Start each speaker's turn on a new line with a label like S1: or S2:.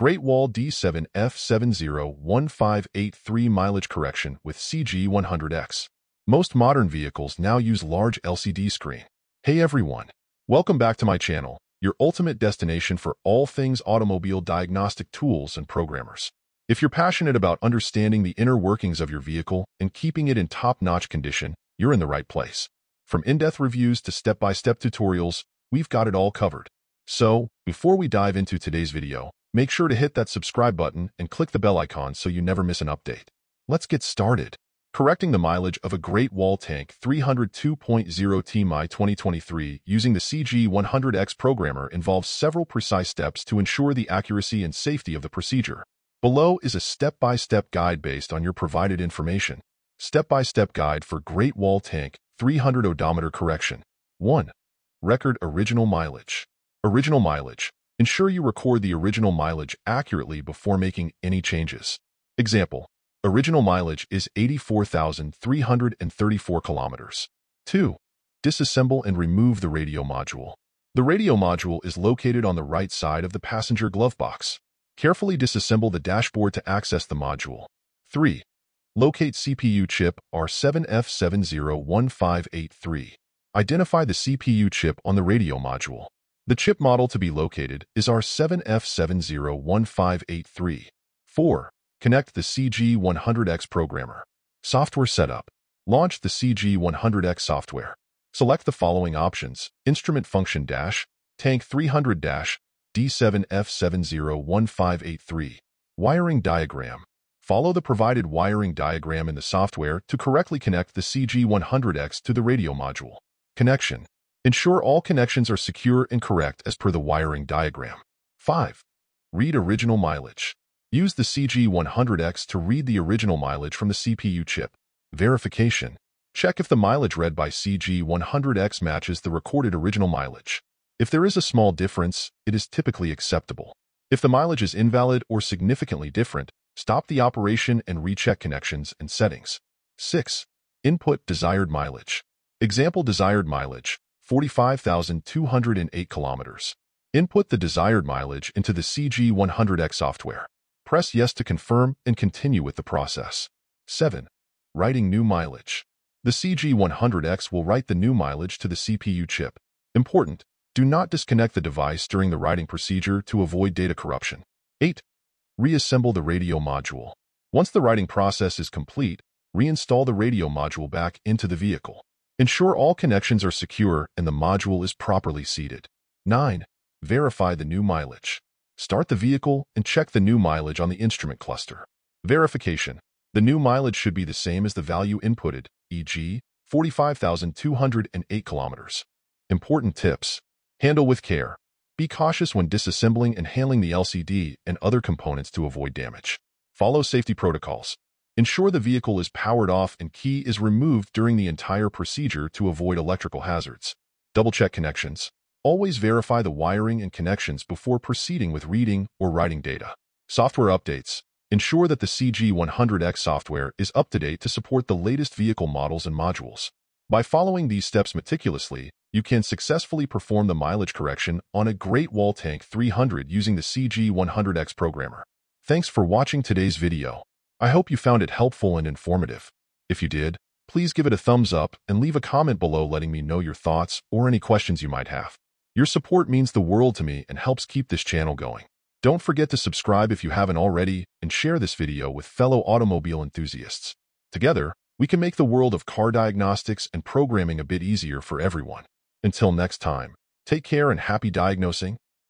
S1: Great Wall D7F701583 mileage correction with CG100X. Most modern vehicles now use large LCD screen. Hey everyone, welcome back to my channel, your ultimate destination for all things automobile diagnostic tools and programmers. If you're passionate about understanding the inner workings of your vehicle and keeping it in top-notch condition, you're in the right place. From in-depth reviews to step-by-step tutorials, we've got it all covered. So, before we dive into today's video, make sure to hit that subscribe button and click the bell icon so you never miss an update. Let's get started. Correcting the mileage of a Great Wall Tank 302.0 TMI 2023 using the CG100X programmer involves several precise steps to ensure the accuracy and safety of the procedure. Below is a step-by-step -step guide based on your provided information. Step-by-step -step guide for Great Wall Tank 300 odometer correction. 1. Record original mileage. Original mileage. Ensure you record the original mileage accurately before making any changes. Example. Original mileage is 84,334 kilometers. 2. Disassemble and remove the radio module. The radio module is located on the right side of the passenger glove box. Carefully disassemble the dashboard to access the module. 3. Locate CPU chip R7F701583. Identify the CPU chip on the radio module. The chip model to be located is R7F701583. 4. Connect the CG100X programmer. Software setup. Launch the CG100X software. Select the following options, Instrument Function Dash, Tank 300 Dash, D7F701583. Wiring diagram. Follow the provided wiring diagram in the software to correctly connect the CG100X to the radio module. Connection. Ensure all connections are secure and correct as per the wiring diagram. 5. Read original mileage. Use the CG100X to read the original mileage from the CPU chip. Verification. Check if the mileage read by CG100X matches the recorded original mileage. If there is a small difference, it is typically acceptable. If the mileage is invalid or significantly different, stop the operation and recheck connections and settings. 6. Input desired mileage. Example desired mileage, 45,208 kilometers. Input the desired mileage into the CG100X software. Press Yes to confirm and continue with the process. 7. Writing new mileage. The CG100X will write the new mileage to the CPU chip. Important, do not disconnect the device during the writing procedure to avoid data corruption. 8. Reassemble the radio module. Once the writing process is complete, reinstall the radio module back into the vehicle. Ensure all connections are secure and the module is properly seated. 9. Verify the new mileage. Start the vehicle and check the new mileage on the instrument cluster. Verification. The new mileage should be the same as the value inputted, e.g., 45,208 kilometers. Important tips. Handle with care. Be cautious when disassembling and handling the LCD and other components to avoid damage. Follow safety protocols. Ensure the vehicle is powered off and key is removed during the entire procedure to avoid electrical hazards. Double-check connections. Always verify the wiring and connections before proceeding with reading or writing data. Software updates. Ensure that the CG100X software is up to date to support the latest vehicle models and modules. By following these steps meticulously, you can successfully perform the mileage correction on a Great Wall Tank 300 using the CG100X programmer. Thanks for watching today's video. I hope you found it helpful and informative. If you did, please give it a thumbs up and leave a comment below letting me know your thoughts or any questions you might have. Your support means the world to me and helps keep this channel going. Don't forget to subscribe if you haven't already and share this video with fellow automobile enthusiasts. Together, we can make the world of car diagnostics and programming a bit easier for everyone. Until next time, take care and happy diagnosing.